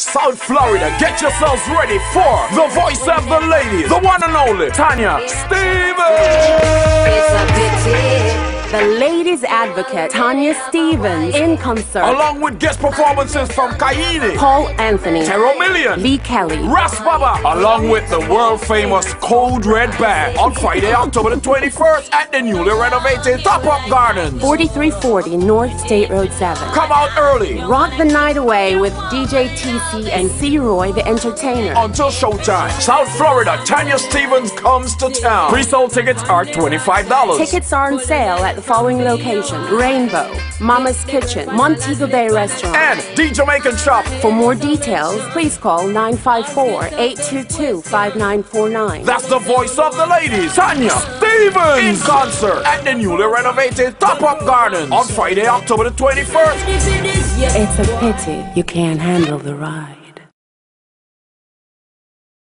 South Florida. Get yourselves ready for the voice of the ladies, the one and only Tanya Stephens. It's a pity. Advocate, Tanya Stephens, in concert. Along with guest performances from Kaini, Paul Anthony, Terrell Million, Lee Kelly, Ras Baba, along with the world famous Cold Red Band on Friday, October the 21st at the newly renovated Top Up Gardens. 4340 North State Road 7. Come out early Rock the night away with DJ TC and C. Roy, the entertainer. until showtime. South Florida, Tanya Stephens comes to town. Pre-sold tickets are $25. Tickets are on sale at the following locations Rainbow, Mama's Kitchen, Montego Bay Restaurant. and the Jamaican Shop. For more details, please call 954 822 5949. That's the voice of the ladies, Tanya Stephens, in concert at the newly renovated Top Up Gardens on Friday, October the 21st. If it is, yeah. It's a pity you can't handle the ride.